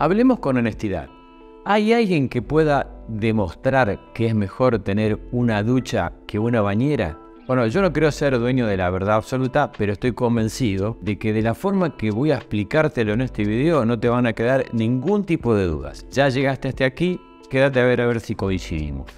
Hablemos con honestidad. ¿Hay alguien que pueda demostrar que es mejor tener una ducha que una bañera? Bueno, yo no creo ser dueño de la verdad absoluta, pero estoy convencido de que de la forma que voy a explicártelo en este video no te van a quedar ningún tipo de dudas. Ya llegaste hasta aquí, quédate a ver a ver si coincidimos.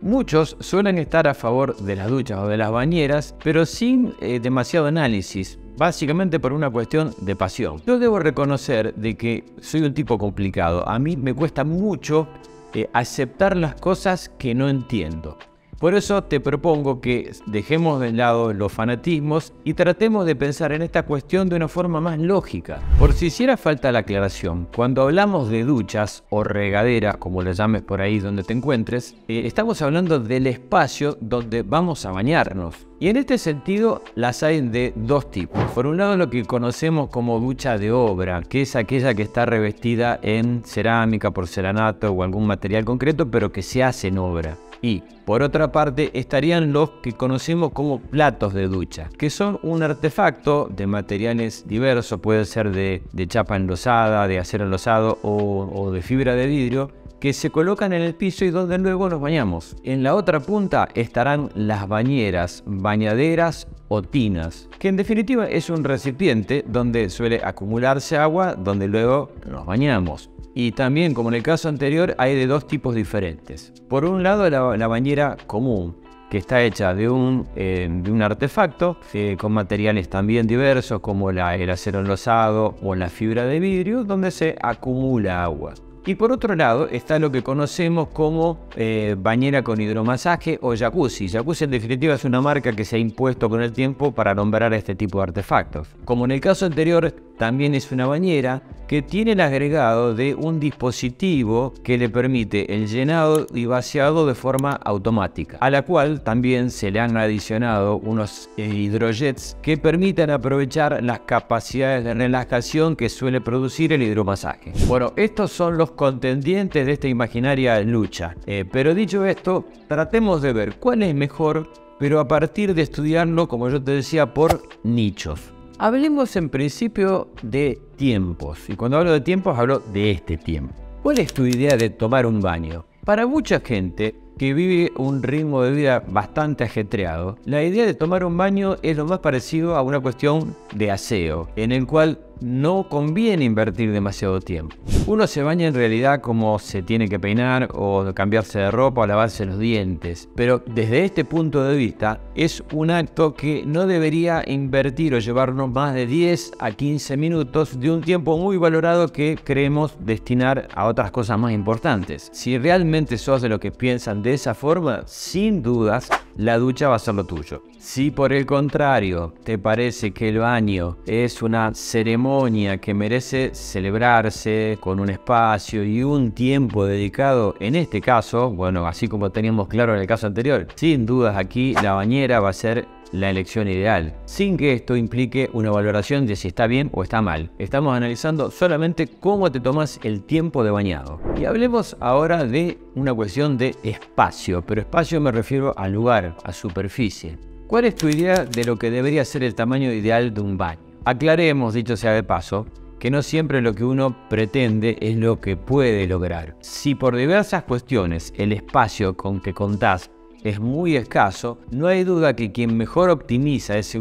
Muchos suelen estar a favor de las duchas o de las bañeras, pero sin eh, demasiado análisis, básicamente por una cuestión de pasión. Yo debo reconocer de que soy un tipo complicado. A mí me cuesta mucho eh, aceptar las cosas que no entiendo. Por eso te propongo que dejemos de lado los fanatismos y tratemos de pensar en esta cuestión de una forma más lógica. Por si hiciera falta la aclaración, cuando hablamos de duchas o regaderas, como le llames por ahí donde te encuentres, eh, estamos hablando del espacio donde vamos a bañarnos. Y en este sentido las hay de dos tipos. Por un lado lo que conocemos como ducha de obra, que es aquella que está revestida en cerámica, porcelanato o algún material concreto, pero que se hace en obra. Y por otra parte estarían los que conocemos como platos de ducha, que son un artefacto de materiales diversos, puede ser de, chapa enlosada, de acero enlosado o, o de fibra de vidrio, que se colocan en el piso y donde luego nos bañamos. En la otra punta estarán las bañeras, bañaderas o tinas, que en definitiva es un recipiente donde suele acumularse agua donde luego nos bañamos. Y también, como en el caso anterior, hay de dos tipos diferentes. Por un lado, la, bañera común, que está hecha de un, eh, artefacto eh, con materiales también diversos como el acero enlosado o la fibra de vidrio, donde se acumula agua. Y por otro lado está lo que conocemos como eh, bañera con hidromasaje o jacuzzi. Jacuzzi en definitiva es una marca que se ha impuesto con el tiempo para nombrar a este tipo de artefactos. Como en el caso anterior, también es una bañera que tiene el agregado de un dispositivo que le permite el llenado y vaciado de forma automática, a la cual también se le han adicionado unos eh, hidrojets que permitan aprovechar las capacidades de relajación que suele producir el hidromasaje. Bueno, estos son los contendientes de esta imaginaria lucha, eh, pero dicho esto, tratemos de ver cuál es mejor, pero a partir de estudiarlo, como yo te decía, por nichos. Hablemos en principio de tiempos. Y cuando hablo de tiempos hablo de este tiempo. ¿Cuál es tu idea de tomar un baño? Para mucha gente que vive un ritmo de vida bastante ajetreado, la idea de tomar un baño es lo más parecido a una cuestión de aseo, en el cual no conviene invertir demasiado tiempo. Uno se baña en realidad como se tiene que peinar o cambiarse de ropa o lavarse los dientes, pero desde este punto de vista es un acto que no debería invertir o llevarnos más de 10 a 15 minutos de un tiempo muy valorado que creemos destinar a otras cosas más importantes. Si realmente sos de lo que piensan de esa forma, sin dudas la ducha va a ser lo tuyo. Si por el contrario te parece que el baño es una ceremonia que merece celebrarse con un espacio y un tiempo dedicado, en este caso, bueno, así como teníamos claro en el caso anterior, sin dudas aquí la bañera va a ser la elección ideal, sin que esto implique una valoración de si está bien o está mal. Estamos analizando solamente cómo te tomas el tiempo de bañado. Y hablemos ahora de una cuestión de espacio, pero espacio me refiero al lugar, a superficie. ¿Cuál es tu idea de lo que debería ser el tamaño ideal de un baño? Aclaremos, dicho sea de paso, que no siempre lo que uno pretende es lo que puede lograr. Si por diversas cuestiones el espacio con que contás es muy escaso, no hay duda que quien mejor optimiza esa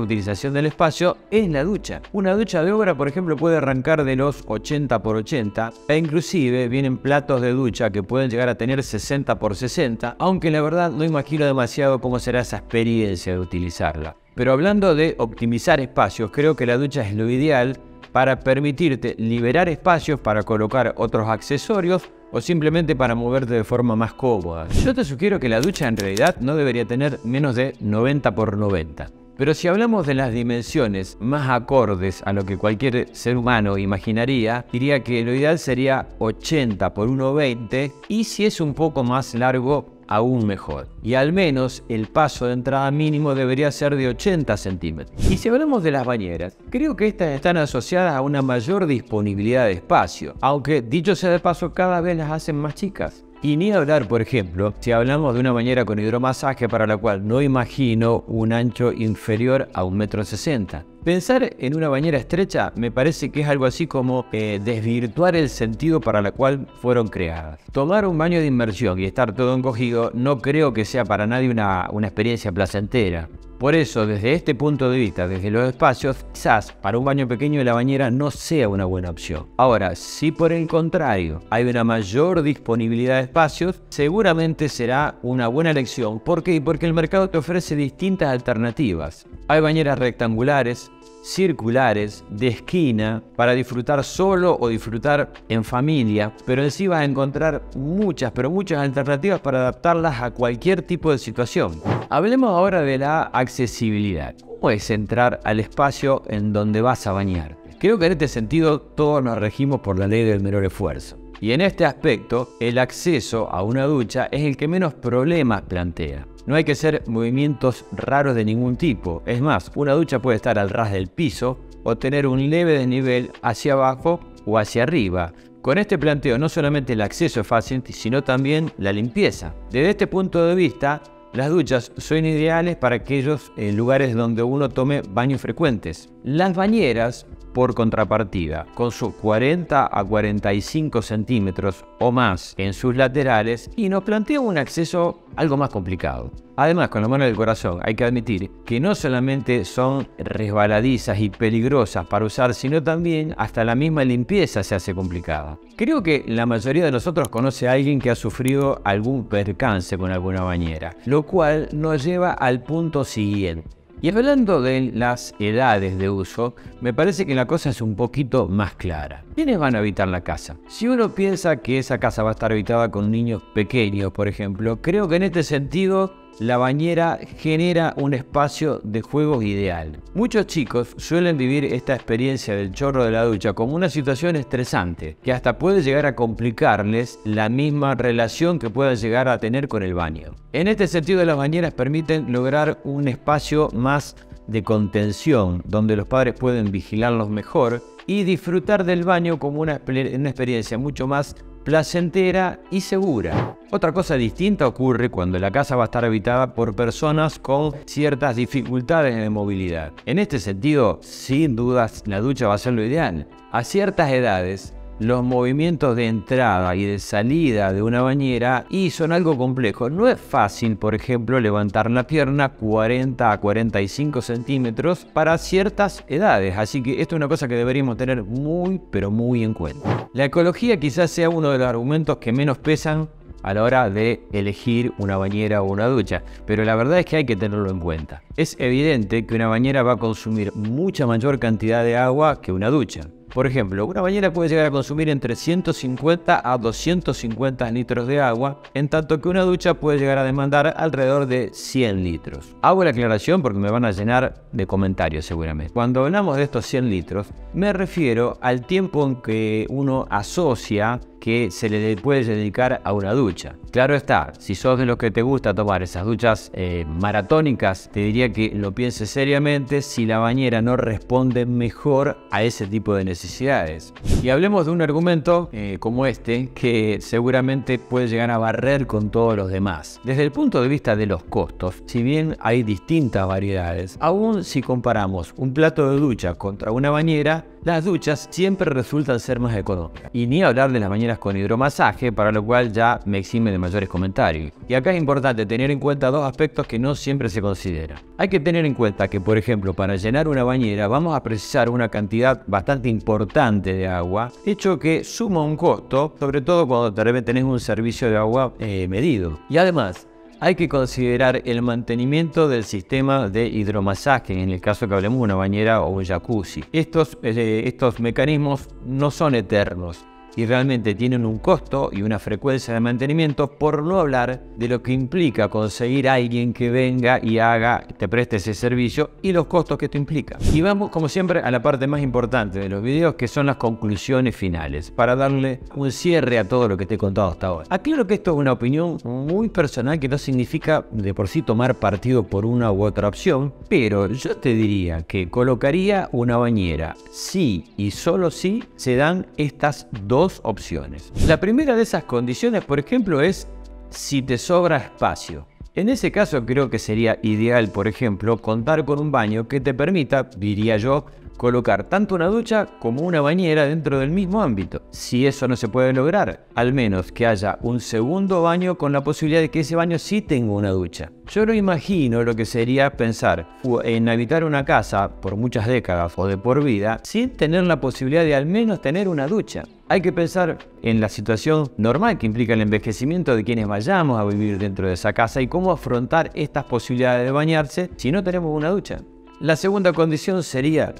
utilización del espacio es la ducha. Una ducha de obra, por ejemplo, puede arrancar de los 80 por 80 e inclusive vienen platos de ducha que pueden llegar a tener 60 por 60, aunque la verdad no imagino demasiado cómo será esa experiencia de utilizarla. Pero hablando de optimizar espacios, creo que la ducha es lo ideal para permitirte liberar espacios para colocar otros accesorios o simplemente para moverte de forma más cómoda. Yo te sugiero que la ducha en realidad no debería tener menos de 90 por 90. Pero si hablamos de las dimensiones más acordes a lo que cualquier ser humano imaginaría, diría que lo ideal sería 80 por 1,20 y si es un poco más largo, aún mejor. Y al menos el paso de entrada mínimo debería ser de 80 centímetros. Y si hablamos de las bañeras, creo que estas están asociadas a una mayor disponibilidad de espacio, aunque dicho sea de paso cada vez las hacen más chicas. Y ni hablar, por ejemplo, si hablamos de una bañera con hidromasaje para la cual no imagino un ancho inferior a 1,60 m. Pensar en una bañera estrecha me parece que es algo así como eh, desvirtuar el sentido para la cual fueron creadas. Tomar un baño de inmersión y estar todo encogido no creo que sea para nadie una, una experiencia placentera. Por eso, desde este punto de vista, desde los espacios, quizás para un baño pequeño la bañera no sea una buena opción. Ahora, si por el contrario hay una mayor disponibilidad de espacios, seguramente será una buena elección. ¿Por qué? Porque el mercado te ofrece distintas alternativas. Hay bañeras rectangulares, circulares, de esquina, para disfrutar solo o disfrutar en familia, pero en sí vas a encontrar muchas, pero muchas alternativas para adaptarlas a cualquier tipo de situación. Hablemos ahora de la accesibilidad. ¿Cómo es entrar al espacio en donde vas a bañar? Creo que en este sentido todos nos regimos por la ley del menor esfuerzo. Y en este aspecto, el acceso a una ducha es el que menos problemas plantea. No hay que hacer movimientos raros de ningún tipo. Es más, una ducha puede estar al ras del piso o tener un leve desnivel hacia abajo o hacia arriba. Con este planteo no solamente el acceso es fácil, sino también la limpieza. Desde este punto de vista, las duchas son ideales para aquellos eh, lugares donde uno tome baños frecuentes. Las bañeras por contrapartida, con sus 40 a 45 centímetros o más en sus laterales y nos plantea un acceso algo más complicado. Además, con la mano del corazón, hay que admitir que no solamente son resbaladizas y peligrosas para usar, sino también hasta la misma limpieza se hace complicada. Creo que la mayoría de nosotros conoce a alguien que ha sufrido algún percance con alguna bañera, lo cual nos lleva al punto siguiente. Y hablando de las edades de uso, me parece que la cosa es un poquito más clara. ¿Quiénes van a habitar la casa? Si uno piensa que esa casa va a estar habitada con niños pequeños, por ejemplo, creo que en este sentido la bañera genera un espacio de juegos ideal. Muchos chicos suelen vivir esta experiencia del chorro de la ducha como una situación estresante, que hasta puede llegar a complicarles la misma relación que puedan llegar a tener con el baño. En este sentido, las bañeras permiten lograr un espacio más de contención, donde los padres pueden vigilarlos mejor y disfrutar del baño como una, una experiencia mucho más placentera y segura. Otra cosa distinta ocurre cuando la casa va a estar habitada por personas con ciertas dificultades de movilidad. En este sentido, sin dudas, la ducha va a ser lo ideal. A ciertas edades, los movimientos de entrada y de salida de una bañera y son algo complejo. No es fácil, por ejemplo, levantar la pierna 40 a 45 centímetros para ciertas edades, así que esto es una cosa que deberíamos tener muy, pero muy en cuenta. La ecología quizás sea uno de los argumentos que menos pesan a la hora de elegir una bañera o una ducha, pero la verdad es que hay que tenerlo en cuenta. Es evidente que una bañera va a consumir mucha mayor cantidad de agua que una ducha. Por ejemplo, una bañera puede llegar a consumir entre 150 a 250 litros de agua, en tanto que una ducha puede llegar a demandar alrededor de 100 litros. Hago la aclaración porque me van a llenar de comentarios seguramente. Cuando hablamos de estos 100 litros, me refiero al tiempo en que uno asocia que se le puede dedicar a una ducha. Claro está, si sos de los que te gusta tomar esas duchas eh, maratónicas, te diría que lo pienses seriamente si la bañera no responde mejor a ese tipo de necesidades. Y hablemos de un argumento eh, como este que seguramente puede llegar a barrer con todos los demás. Desde el punto de vista de los costos, si bien hay distintas variedades, aún si comparamos un plato de ducha contra una bañera, las duchas siempre resultan ser más económicas. Y ni hablar de las bañeras con hidromasaje, para lo cual ya me exime de mayores comentarios. Y acá es importante tener en cuenta dos aspectos que no siempre se consideran. Hay que tener en cuenta que, por ejemplo, para llenar una bañera vamos a precisar una cantidad bastante importante de agua, hecho que suma un costo, sobre todo cuando tenés un servicio de agua eh, medido. Y además, hay que considerar el mantenimiento del sistema de hidromasaje, en el caso que hablemos de una bañera o un jacuzzi. Estos, eh, estos mecanismos no son eternos y realmente tienen un costo y una frecuencia de mantenimiento, por no hablar de lo que implica conseguir a alguien que venga y haga, te preste ese servicio y los costos que esto implica. Y vamos, como siempre, a la parte más importante de los videos, que son las conclusiones finales, para darle un cierre a todo lo que te he contado hasta ahora. Aclaro que esto es una opinión muy personal que no significa de por sí tomar partido por una u otra opción, pero yo te diría que colocaría una bañera si y solo si se dan estas dos opciones. La primera de esas condiciones, por ejemplo, es si te sobra espacio. En ese caso creo que sería ideal, por ejemplo, contar con un baño que te permita, diría yo, colocar tanto una ducha como una bañera dentro del mismo ámbito. Si eso no se puede lograr, al menos que haya un segundo baño con la posibilidad de que ese baño sí tenga una ducha. Yo no imagino lo que sería pensar en habitar una casa por muchas décadas o de por vida sin tener la posibilidad de al menos tener una ducha. Hay que pensar en la situación normal que implica el envejecimiento de quienes vayamos a vivir dentro de esa casa y cómo afrontar estas posibilidades de bañarse si no tenemos una ducha. La segunda condición sería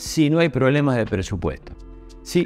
si no hay problemas de presupuesto. Sí.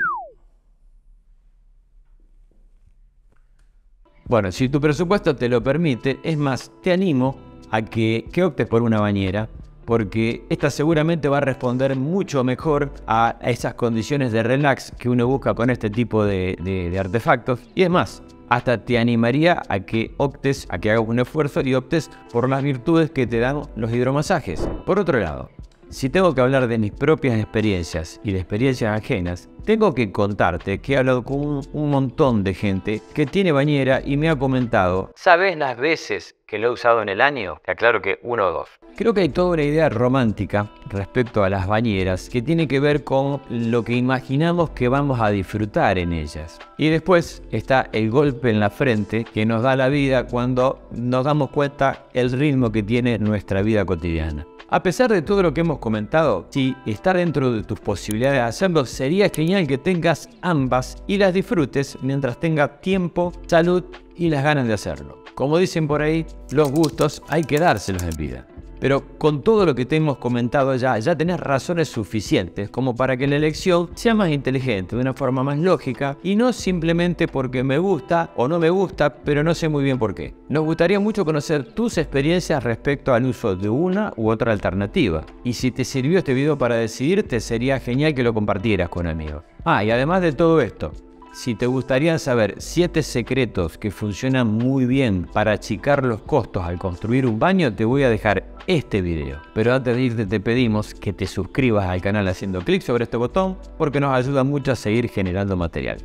Bueno, si tu presupuesto te lo permite, es más, te animo a que, optes por una bañera, porque esta seguramente va a responder mucho mejor a esas condiciones de relax que uno busca con este tipo de, de artefactos. Y es más, hasta te animaría a que optes, a que hagas un esfuerzo y optes por las virtudes que te dan los hidromasajes. Por otro lado, si tengo que hablar de mis propias experiencias y de experiencias ajenas, tengo que contarte que he hablado con un, montón de gente que tiene bañera y me ha comentado, ¿sabes las veces que lo he usado en el año? Te aclaro que uno o dos. Creo que hay toda una idea romántica respecto a las bañeras que tiene que ver con lo que imaginamos que vamos a disfrutar en ellas. Y después está el golpe en la frente que nos da la vida cuando nos damos cuenta el ritmo que tiene nuestra vida cotidiana. A pesar de todo lo que hemos comentado, si está dentro de tus posibilidades de hacerlo, sería genial que tengas ambas y las disfrutes mientras tengas tiempo, salud y las ganas de hacerlo. Como dicen por ahí, los gustos hay que dárselos en vida. Pero con todo lo que te hemos comentado ya, ya tenés razones suficientes como para que la elección sea más inteligente, de una forma más lógica y no simplemente porque me gusta o no me gusta, pero no sé muy bien por qué. Nos gustaría mucho conocer tus experiencias respecto al uso de una u otra alternativa. Y si te sirvió este video para decidirte, sería genial que lo compartieras con amigos. Ah, y además de todo esto, si te gustaría saber 7 secretos que funcionan muy bien para achicar los costos al construir un baño, te voy a dejar este video. Pero antes de irte te pedimos que te suscribas al canal haciendo clic sobre este botón porque nos ayuda mucho a seguir generando material.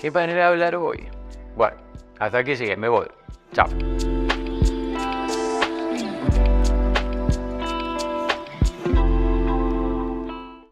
¿Qué manera de hablar hoy? Bueno, hasta aquí sigue, me voy. Chao.